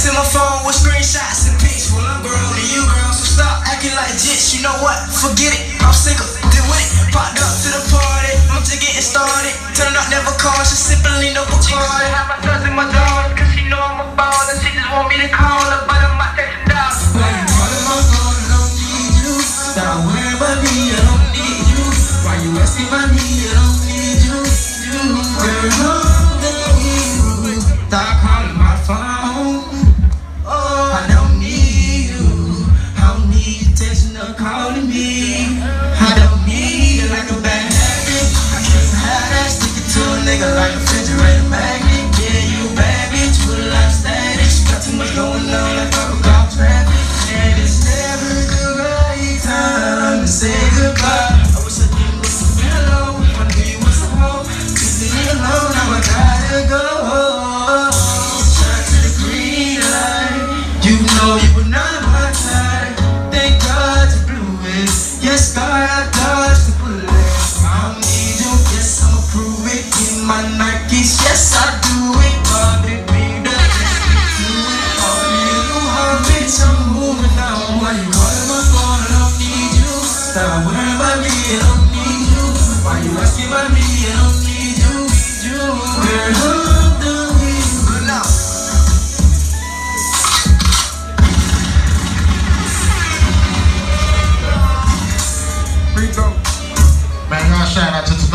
to my phone with screenshots and pics. Well, I'm grown and you grown, so stop acting like jits. You know what? Forget it. I'm single, deal with it. Popped up to the party, I'm just getting started. Turn up, never cautious, simply no Bacardi. Have my sons and my daughters, cause she know I'm a baller. She just want me to call her, but I'm out texting you calling my phone? I don't need you. Stop worrying about me. I don't need you. Why you asking about me? I don't need you. You, girl, need you. Stop or calling me. I don't need like a bad habit. I can't have that. Stick it to a nigga like a Nikes, yes I do it, but it be the do it all. You have me bitch I'm moving now. Why you worry about God? I don't need you. Stop worrying about me, I don't need you. Why you asking about me? I don't need you. you. Girl, love the way you now. Free throw. Man, shout out to the.